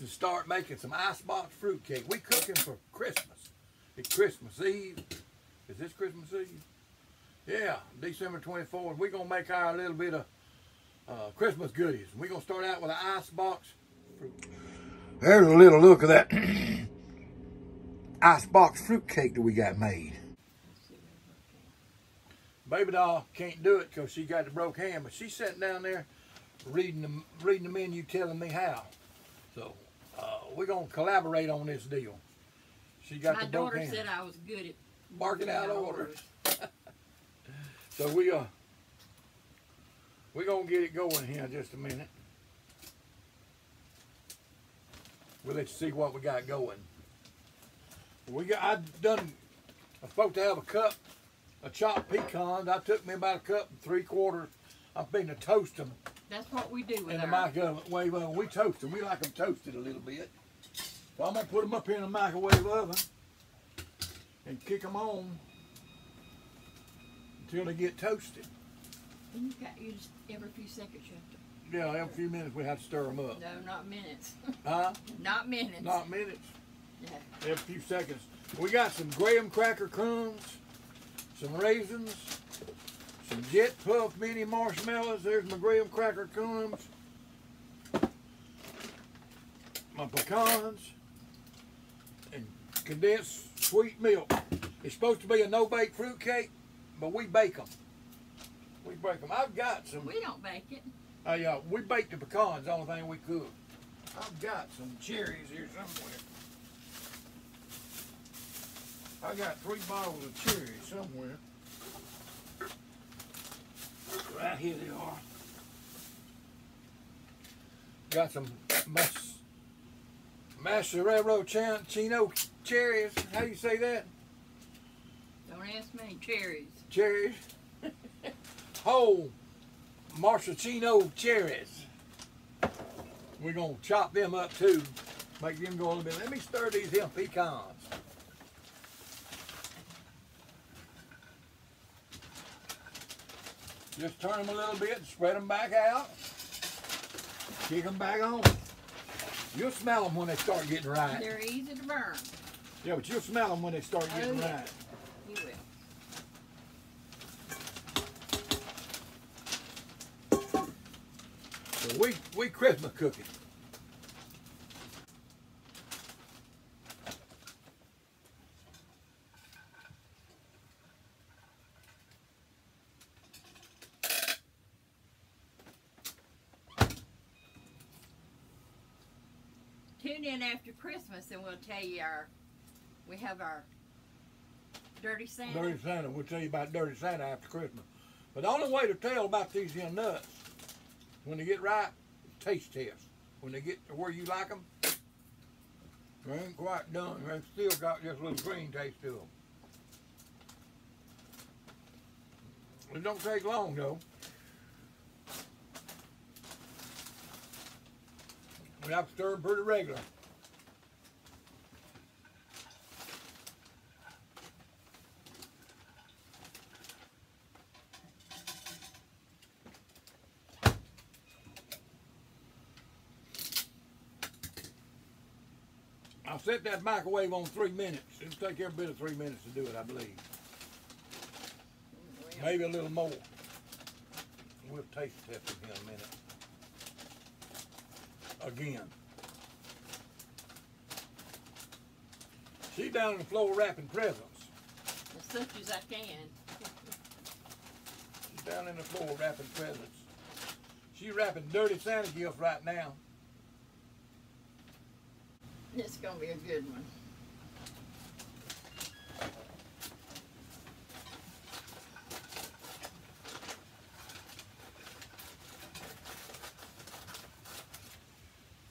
To start making some icebox fruit cake. We cooking for Christmas. It's Christmas Eve. Is this Christmas Eve? Yeah, December 24th. We're going to make our little bit of uh, Christmas goodies. We're going to start out with an icebox fruit. There's a little look of that icebox fruit cake that we got made. Baby doll can't do it because she got the broke hand, but she's sitting down there reading the reading the menu, telling me how. So uh, we're gonna collaborate on this deal. She got My the daughter hand. said I was good at Barking out orders. So we uh we're gonna get it going here in just a minute. We'll let you see what we got going. We got I done I'm supposed to have a cup of chopped pecans. I took me about a cup and three quarters. I'm finna to toast them That's what we do with in the our. microwave oven. We toast them. We like them toasted a little bit. So I'm gonna put them up here in the microwave oven and kick them on until they get toasted. And you got you just every few seconds you have to. Yeah, every few minutes we have to stir them up. No, not minutes. Huh? not minutes. Not minutes. Yeah. Every few seconds. We got some graham cracker crumbs, some raisins, some jet puff mini marshmallows. There's my graham cracker crumbs. My pecans and condensed sweet milk. It's supposed to be a no-bake fruit cake, but we bake them. We bake them. I've got some. We don't bake it. Uh, yeah, we baked the pecans, the only thing we could. I've got some cherries here somewhere. I got three bottles of cherries somewhere. Right here they are. Got some mas- Macerero Chan- Chino cherries. How you say that? Don't ask me. Cherries. Cherries. Whole Marchesino cherries. We're gonna chop them up too. Make them go a little bit. Let me stir these here pecans. Just turn them a little bit, spread them back out. Kick them back on. You'll smell them when they start getting right. They're easy to burn. Yeah, but you'll smell them when they start Oh, getting yeah. right. You will. So we we Christmas cooking. In after Christmas and we'll tell you our. We have our dirty Santa. Dirty Santa. We'll tell you about Dirty Santa after Christmas. But the only way to tell about these here nuts, when they get ripe, taste test. When they get to where you like them, they ain't quite done. They've still got just a little green taste to them. It don't take long though. We have to stir them pretty regular. I'll set that microwave on three minutes. It'll take every bit of three minutes to do it, I believe. Maybe a little more. We'll taste test it in a minute. Again. She's down on the floor wrapping presents. As such as I can. She's down in the floor wrapping presents. She's wrapping dirty Santa gifts right now. It's gonna be a good one.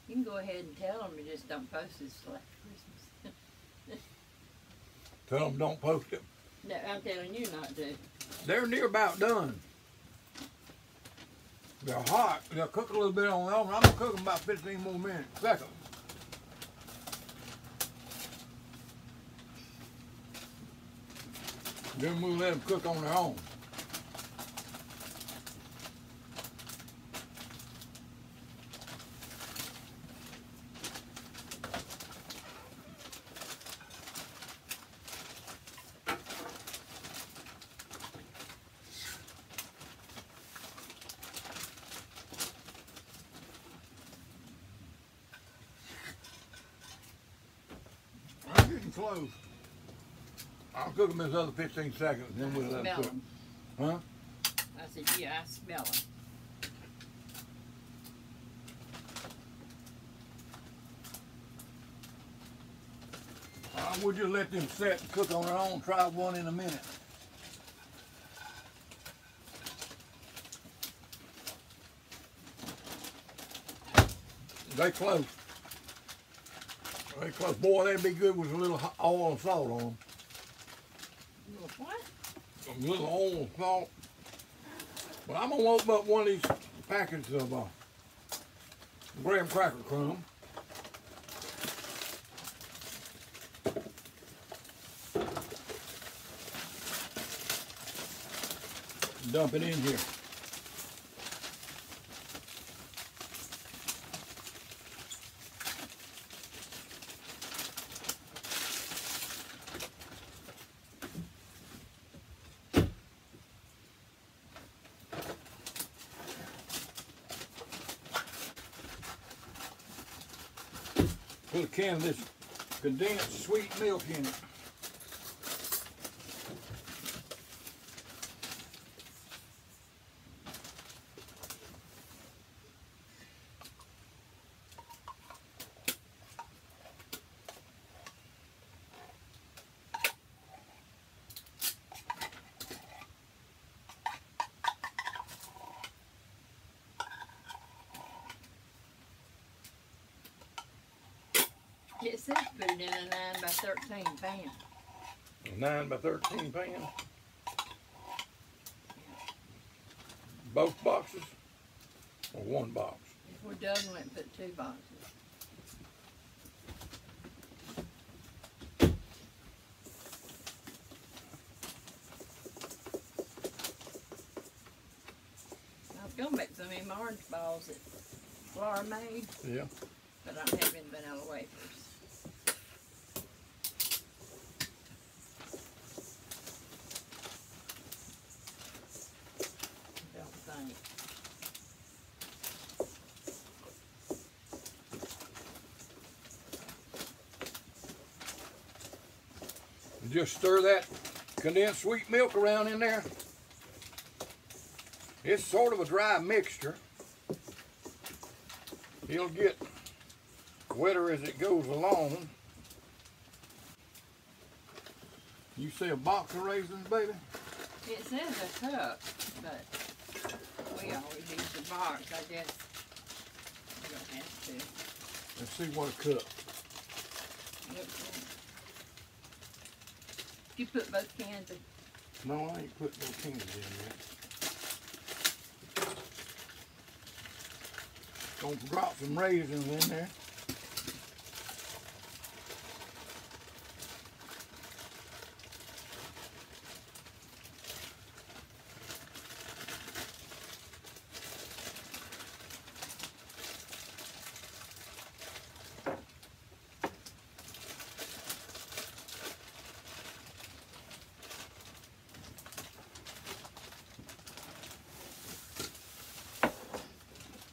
You can go ahead and tell them you just don't post this till after Christmas. Tell them don't post it. no, I'm telling you not to. They're near about done. They're hot. They'll cook a little bit on their own. I'm gonna cook them about 15 more minutes, seconds. Then we'll let them cook on their own. close. I'll cook them this other fifteen seconds, then we'll let them cook. 'em. Huh? I said, yeah, I smell them. Uh, we'll just let them set and cook on their own. Try one in a minute. They close. They close. Boy, that'd be good with a little oil and salt on them. Little and salt. But I'm gonna open up one of these packets of uh, graham cracker crumb. Dump it in here. Put a can of this condensed sweet milk in it. It pan. A 9 by 13 pan? Both boxes or one box? If we're done with put two boxes. I was going to make some of them orange balls that Laura made. Yeah. But I don't have any of wafers. Just stir that condensed sweet milk around in there. It's sort of a dry mixture. It'll get wetter as it goes along. You see a box of raisins, baby? It says a cup, but we always use the box, I guess. We don't have to. Let's see what a cup. You put both cans of, No, I ain't put no cans in yet. Gonna drop some raisins in there.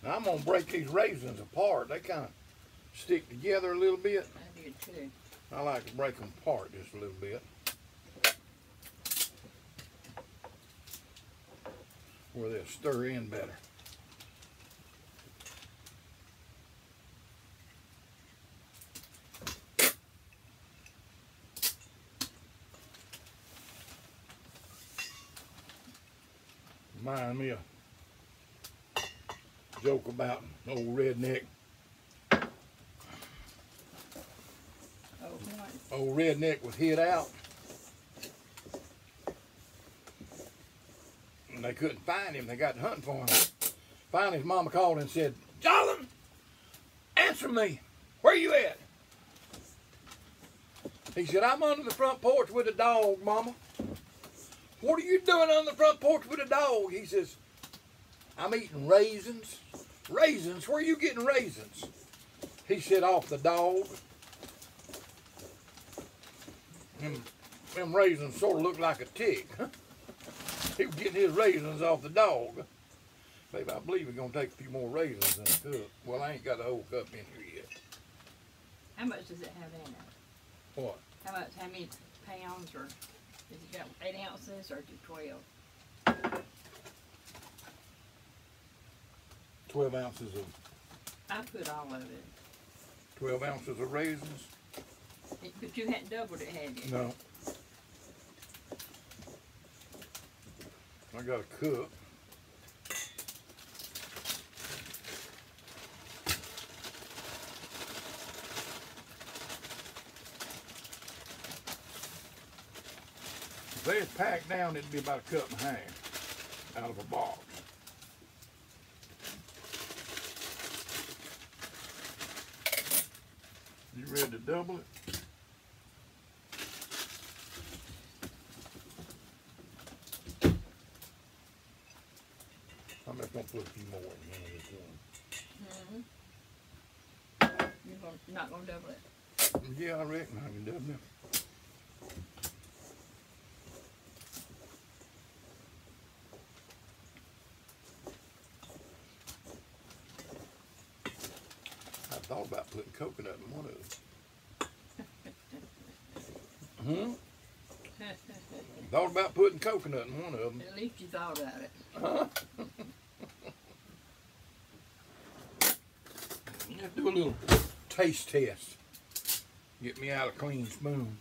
Now I'm gonna break these raisins apart. They kind of stick together a little bit. I did too. I like to break them apart just a little bit. Where they'll stir in better. Remind me of joke about old redneck Oh, old redneck was hid out. And they couldn't find him. They got hunting for him. Finally, his mama called and said, Jonathan, answer me. Where you at? He said, I'm under the front porch with a dog, mama. What are you doing on the front porch with a dog? He says, I'm eating raisins. Raisins? Where are you getting raisins? He said, off the dog. Them, them raisins sort of look like a tick. he was getting his raisins off the dog. Baby, I believe we're gonna take a few more raisins in the cup. Well, I ain't got a whole cup in here yet. How much does it have in it? What? How much, how many pounds or, is it got eight ounces or twelve? Twelve ounces of, I put all of it, twelve ounces of raisins? But you hadn't doubled it, had you? No. I got a cup. If they had packed down, it'd be about a cup and a half out of a box. You ready to double it? I'm just gonna put a few more in here this one. Mhm. You're gonna, not gonna double it? Yeah, I reckon I can double it. I thought about putting coconut in one of them. Hmm? Thought about putting coconut in one of them. At least you thought about it. Let's do a little taste test. Get me out a clean spoon.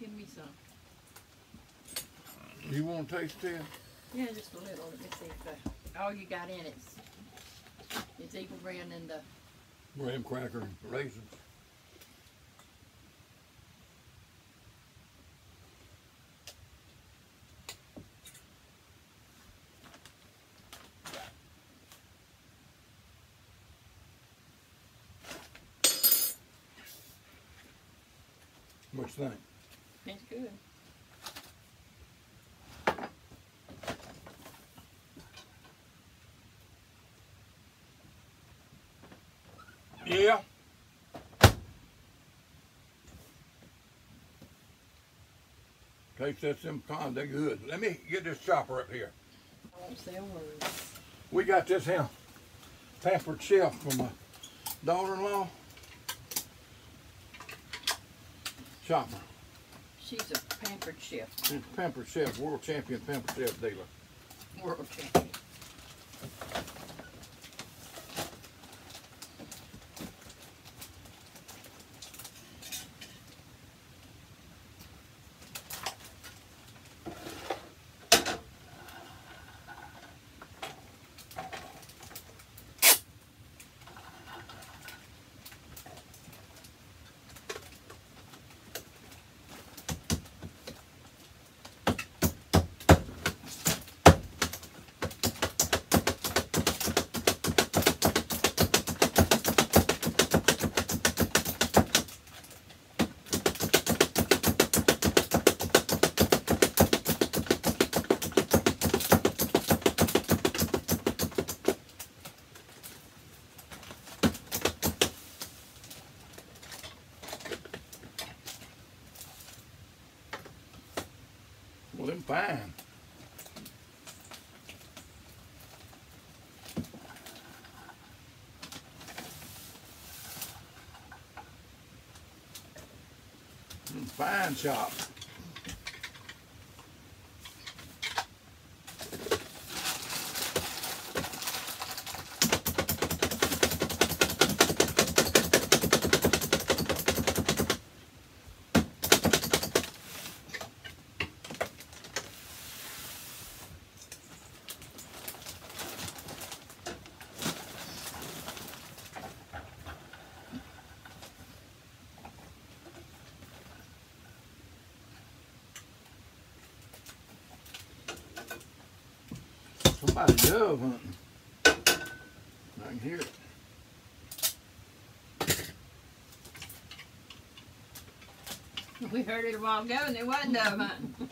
Give me some. You want to taste test? Yeah, just a little, let me see if the, all you got in it's, it's Eagle Brand and the, Graham cracker and raisins. What you think? it's good. Yeah. Taste that some pecans, they're good. Let me get this chopper up here. I won't say a word. We got this here pampered chef from my daughter-in-law. Chopper. She's a pampered chef, She's a pampered chef, world champion pampered chef dealer. world champion. Fine chop. Dove hunting. I can hear it. We heard it a while ago and it wasn't dove hunting.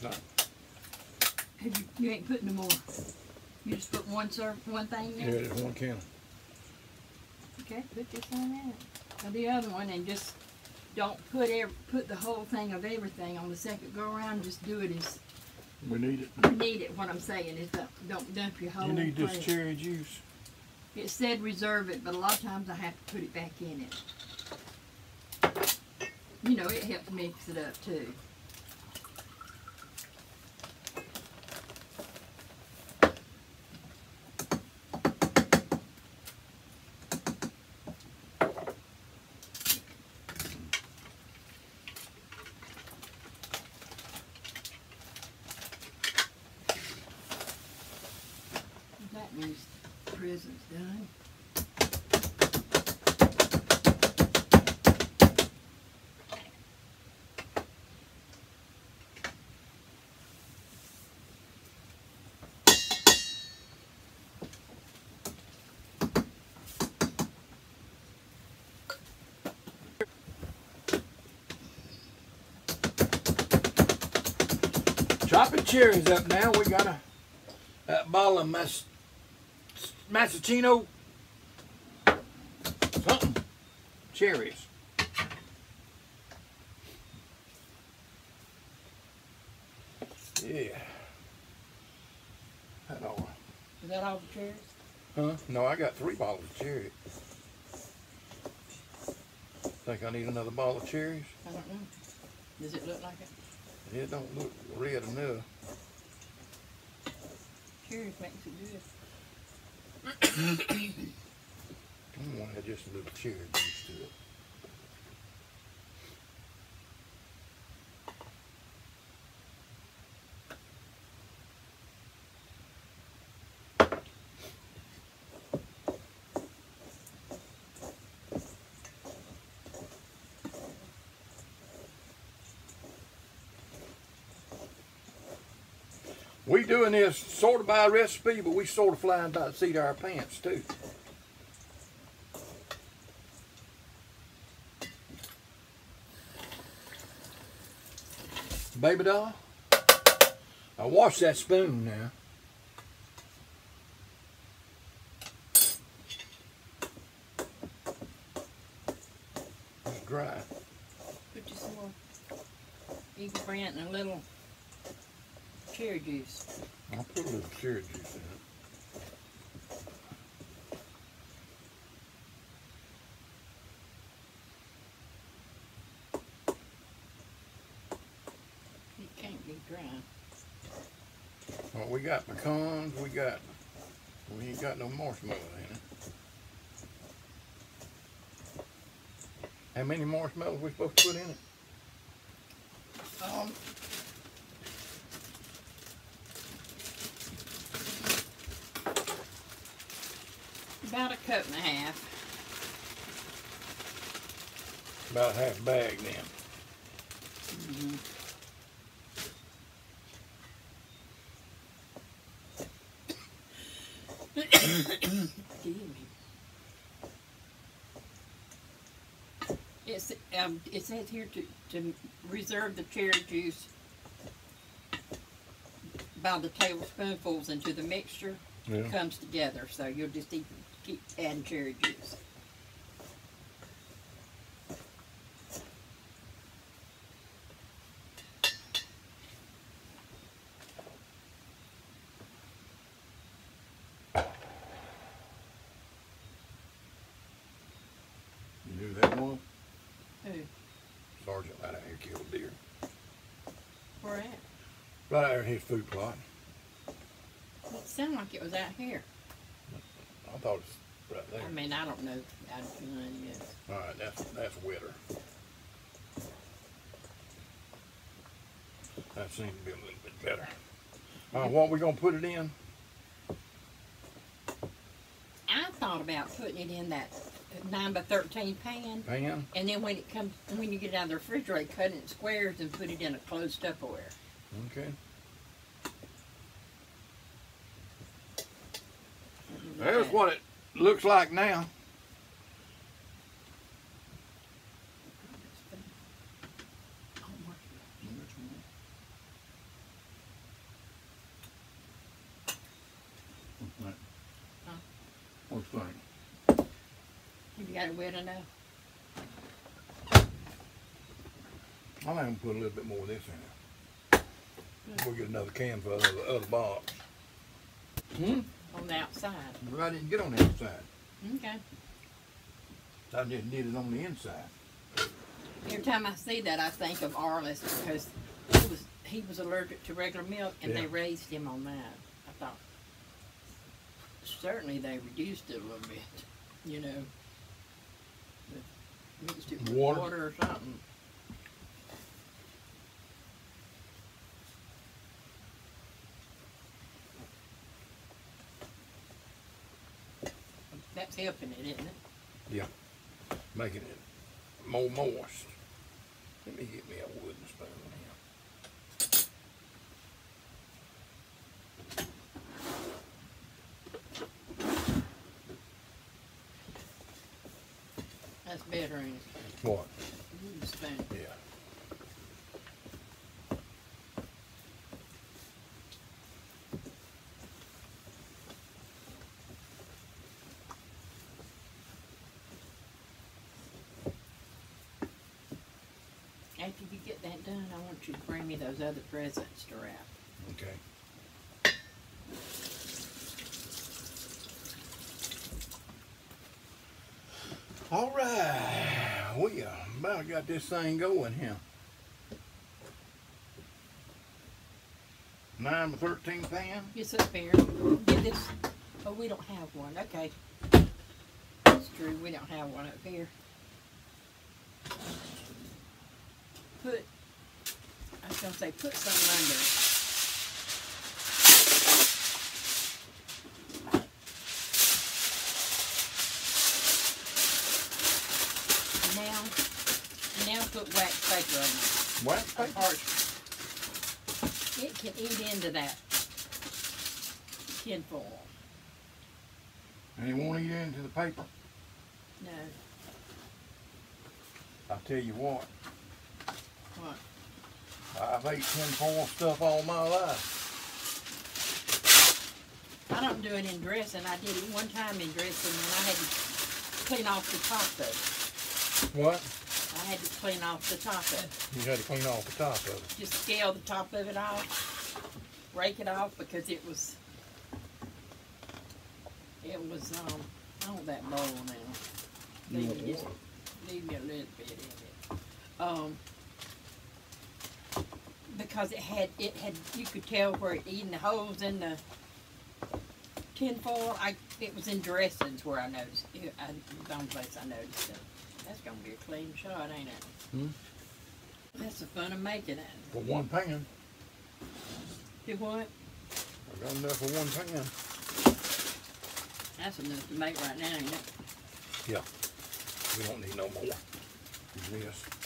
What you you, you ain't putting no more. You just put one serve, one thing Yeah, in? there's one can. Okay, put this on that. Now the other one and just don't put ev- put the whole thing of everything on the second go around, just do it as We need it. you need it. What I'm saying is don't, don't dump your whole You need this cherry juice. It said reserve it, but a lot of times I have to put it back in it. You know, it helps mix it up too. That means prison's done. Chopping cherries up now. We got a that bottle of mas, Massaccino something cherries. Yeah. That all. Is that all the cherries? Huh? No, I got three bottles of cherry. Think I need another bottle of cherries? I don't know. Does it look like it? It don't look red enough. Cherries makes it good. I want to have just a little cherry juice to it. We doing this sort of by recipe, but we sort of flying by the seat of our pants too. Baby doll, I wash that spoon now. It's dry. Put you some more Eagle Brand and a little cherry juice. I'll put a little cherry juice in it. It can't be dry. Well, we got pecans, we got, we ain't got no marshmallow in it. How many marshmallows we supposed to put in it? Um, about a cup and a half. About a half bag then. Excuse me. It's, um, it says here to, to reserve the cherry juice by the tablespoonfuls until the mixture Yeah. comes together. So you'll just keep adding cherry juice. You knew that one? Who? Sergeant right out here killed deer. Where at? Right out his food plot. Well, It sounded like it was out here. I thought it was right there. I mean, I don't know. I don't know. All right, that's, that's wetter. That seems to be a little bit better. Uh, what we gonna put it in? I thought about putting it in that nine by thirteen pan, Pan? and then when it comes, when you get it out of the refrigerator, cut it in squares and put it in a closed Tupperware. Okay. There's what it looks like now. What's that? You got it wet enough? I'm gonna put a little bit more of this in there. We'll get another can for the other, other box. Hmm? On the outside. I didn't get on the outside. Okay. I just did it on the inside. Every time I see that, I think of Arliss because he was he was allergic to regular milk, and they raised him on that. I thought certainly they reduced it a little bit, you know. Mixed it with Water. water or something. Helping it, isn't it? Yeah, making it more moist. Let me get me a wooden spoon here. That's better, ain't it? What? Wooden spoon. Yeah. After you get that done, I want you to bring me those other presents to wrap. Okay. All right, we about got this thing going here. Nine by thirteen pan. It's up here. Get this. Oh, we don't have one. Okay. That's true. We don't have one up here. Put. I was gonna say put some under. it. Now, now put wax paper on it. Wax paper? It can eat into that tin foil. And it won't eat into the paper. No, I'll tell you what, what? I've ate tin foil stuff all my life. I don't do it in dressing. I did it one time in dressing and I had to clean off the top of it. What? I had to clean off the top of it. You had to clean off the top of it. Just scale the top of it off, rake it off because it was, it was, um, I want that bowl now. Leave want me just, leave me a little bit in it. Um, because it had, it had, you could tell where it eating the holes in the tin foil. I, it was in dressings where I noticed, it, I, the only place I noticed it. That's gonna be a clean shot, ain't it? Hmm. That's the fun of making it. For one pan. Do what? I got enough for one pan. That's enough to make right now, ain't it? Yeah. We don't need no more. Yes.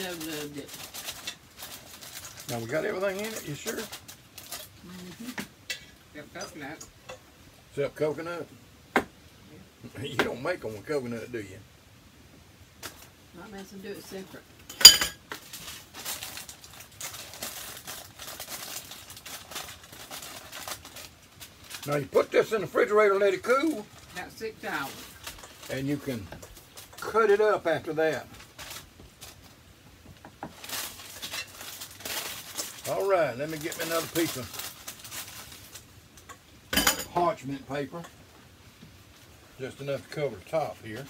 Joe loved it. Now we got everything in it, you sure? Mm-hmm. Yep, coconut. Except coconut. You don't make them with coconut, do you? Not unless I do it separate. Now you put this in the refrigerator, and let it cool, About six hours. and you can cut it up after that. All right, let me get me another piece of parchment paper. Just enough to cover the top here.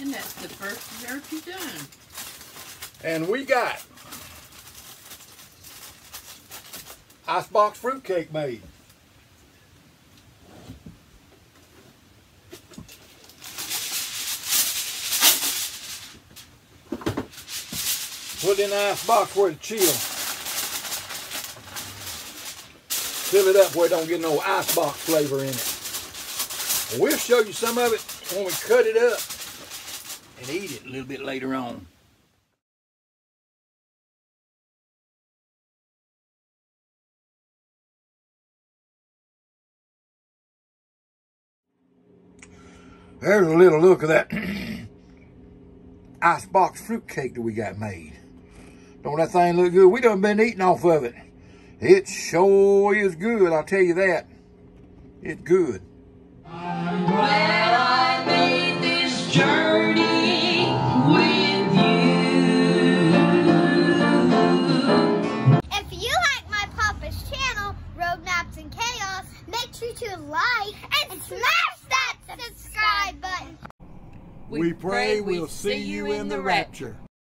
And that's the first dirt you done. And we got icebox fruitcake made. Put in the icebox where it chill. Fill it up where it don't get no icebox flavor in it. We'll show you some of it when we cut it up and eat it a little bit later on. There's a little look of that icebox fruitcake that we got made. Don't that thing look good? We done been eating off of it. It sure is good, I'll tell you that. It's good. Glad I made this journey with you. If you like my Papa's channel, Maps and Chaos, make sure to like and smash subscribe button. We pray we'll see you in the rapture.